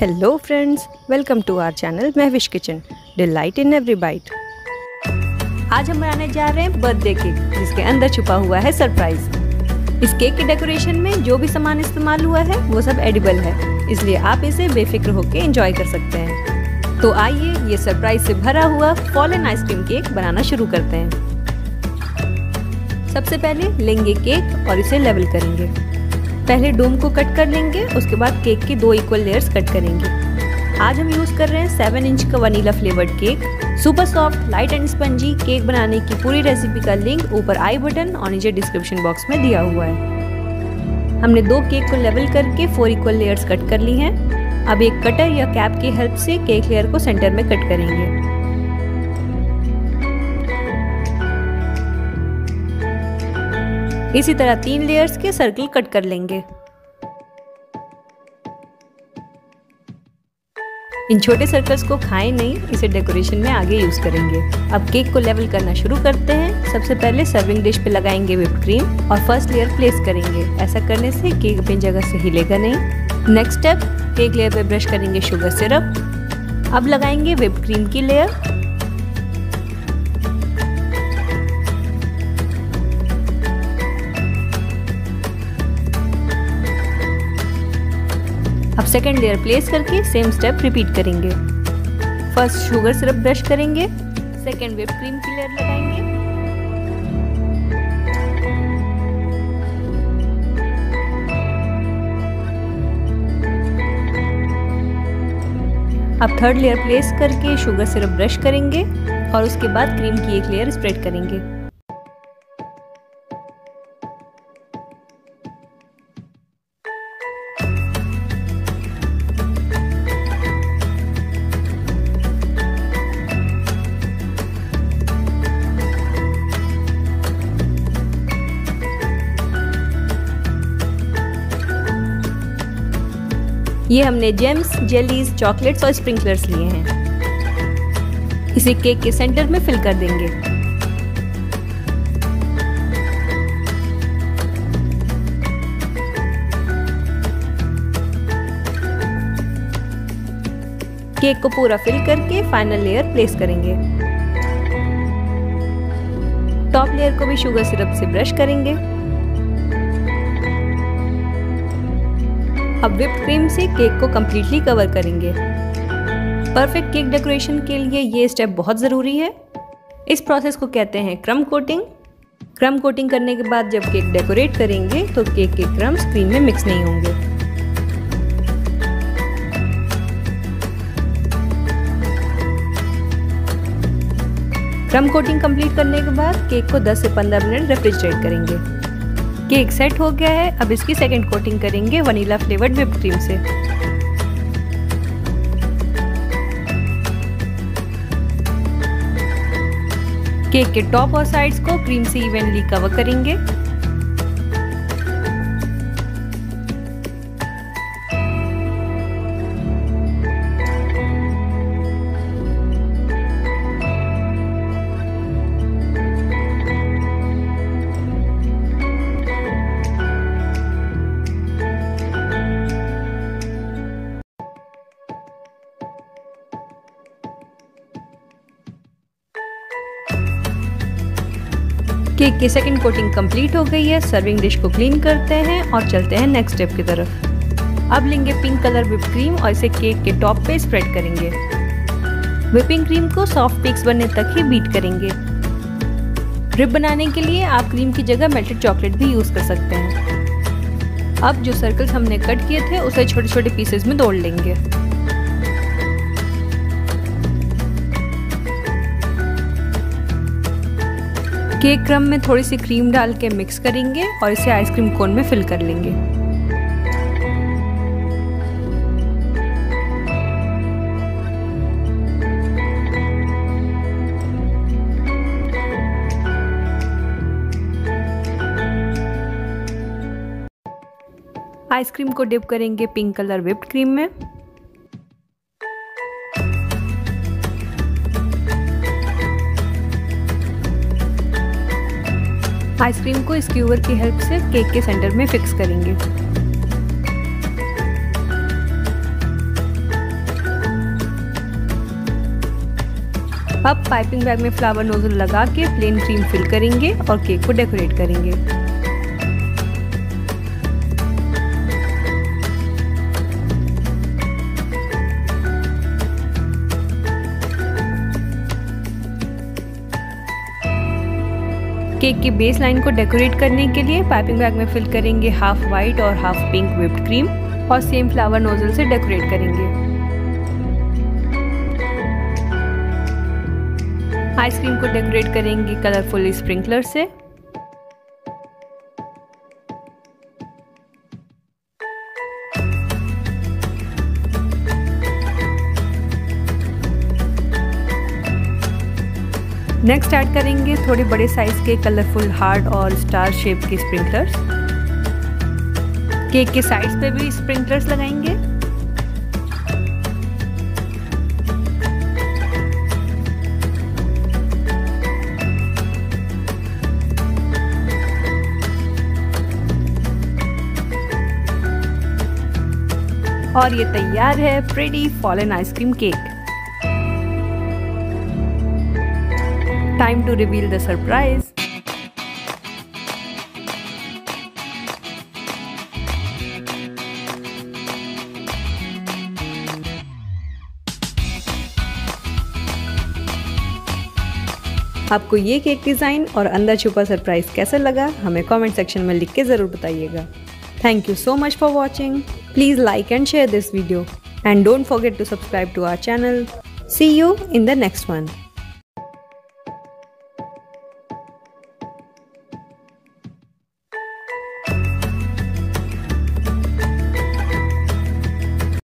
Hello friends welcome to our channel Mahvish kitchen delight in every bite आज हम बनाने जा रहे हैं बर्थडे केक जिसके अंदर छुपा हुआ है सरप्राइज़ इस केक के डेकोरेशन में जो भी सामान इस्तेमाल हुआ है, वो सब एडिबल है. इसलिए आप इसे बेफिक्र होकर एंजॉय कर सकते हैं. तो आइए, ये सरप्राइज़ से भरा हुआ फॉलन आइसक्रीम केक बनाना शुरू करते हैं. सबसे पहले लेंगे केक और इसे लेवल करेंगे. पहले डोम को कट कर लेंगे, उसके बाद केक के दो इक्वल लेयर्स कट करेंगे। आज हम यूज़ कर रहे हैं सेवन इंच का vanilla flavoured cake super soft light and spongy cake बनाने की पूरी रेसिपी का लिंक ऊपर आई बटन और नीचे डिस्क्रिप्शन बॉक्स में दिया हुआ है। हमने दो केक को लेवल करके फोर इक्वल लेयर्स कट कर ली हैं। अब एक कटर या कैप की हेल्प से केक लेयर को सेंटर में कट करेंगे। इसी तरह तीन लेयर्स के सर्कल कट कर लेंगे। इन छोटे सर्कल्स को खाएँ नहीं, इसे डेकोरेशन में आगे यूज़ करेंगे। अब केक को लेवल करना शुरू करते हैं। सबसे पहले सर्विंग डिश पे लगाएँगे विप क्रीम और फ़र्स्ट लेयर प्लेस करेंगे। ऐसा करने से केक अपनी जगह से हिलेगा नहीं। नेक्स्ट स्टेप केक लेयर पे ब्रश करेंगे शुगर सिरप अब लगाएँगे विप क्रीम की लेयर अब सेकेंड लेयर प्लेस करके सेम स्टेप रिपीट करेंगे। फ़र्स्ट शुगर सिरप ब्रश करेंगे सेकेंड विप क्रीम की लेयर लगाएँगे। अब थर्ड लेयर प्लेस करके शुगर सिरप ब्रश करेंगे और उसके बाद क्रीम की एक लेयर स्प्रेड करेंगे। ये हमने जेम्स जेलीज चॉकलेट्स और स्प्रिंकलर्स लिए हैं। इसे केक के सेंटर में फिल कर देंगे। केक को पूरा फिल करके फाइनल लेयर प्लेस करेंगे। टॉप लेयर को भी शुगर सिरप से ब्रश करेंगे। अब विप्ड क्रीम से केक को कम्प्लीटली कवर करेंगे। परफेक्ट केक डेकोरेशन के लिए ये स्टेप बहुत ज़रूरी है। इस प्रोसेस को कहते हैं क्रम कोटिंग क्रम कोटिंग करने के बाद जब केक डेकोरेट करेंगे तो केक के क्रीम में मिक्स नहीं होंगे। क्रम कोटिंग कंप्लीट करने के बाद केक को 10 से 15 मिनट रेफ्रिजरेट करेंगे। केक सेट हो गया है। अब इसकी सेकेंड कोटिंग करेंगे वनीला फ्लेवर्ड विप क्रीम से। केक के टॉप और साइड्स को क्रीम से इवेंटली कवर करेंगे। केक की सेकंड कोटिंग कंप्लीट हो गई है। सर्विंग डिश को क्लीन करते हैं और चलते हैं नेक्स्ट स्टेप की तरफ़। अब लेंगे पिंक कलर विप क्रीम और इसे केक के टॉप पे स्प्रेड करेंगे। विपिंग क्रीम को सॉफ्ट पिक्स बनने तक ही बीट करेंगे। ड्रिप बनाने के लिए आप क्रीम की जगह मेल्टेड चॉकलेट भी यूज़ कर सकते हैं। अब जो सर्कल्स हमने कट किए थे, उसे छोटे छोटे पीसेस में तोड़ लेंगे। केक क्रम में थोड़ी सी क्रीम डाल के मिक्स करेंगे और इसे आइसक्रीम कोन में फिल कर लेंगे। आइसक्रीम को डिप करेंगे पिंक कलर विप्ड क्रीम में। आइसक्रीम को स्क्यूवर की हेल्प से केक के सेंटर में फिक्स करेंगे। अब पाइपिंग बैग में फ्लावर नोजल लगा के प्लेन क्रीम फिल करेंगे और केक को डेकोरेट करेंगे। केक की बेस लाइन को डेकोरेट करने के लिए पाइपिंग बैग में फिल करेंगे हाफ़ वाइट और हाफ़ पिंक विप्ड क्रीम और सेम फ्लावर नोजल से डेकोरेट करेंगे। आइसक्रीम को डेकोरेट करेंगे कलरफुल स्प्रिंकलर से। नेक्स्ट ऐड करेंगे थोड़े बड़े साइज़ के कलरफुल हार्ट और स्टार शेप के स्प्रिंकलर्स केक के साइड्स पे भी स्प्रिंकलर्स लगाएँगे. और ये तैयार है pretty fallen ice cream cake Time to reveal the surprise. आपको ये केक डिज़ाइन और अंदर छुपा सरप्राइज़ कैसा लगा, हमें कमेंट सेक्शन में लिख के ज़रूर बताइएगा। Thank you so much for watching please like and share this video and don't forget to subscribe to our channel see you in the next one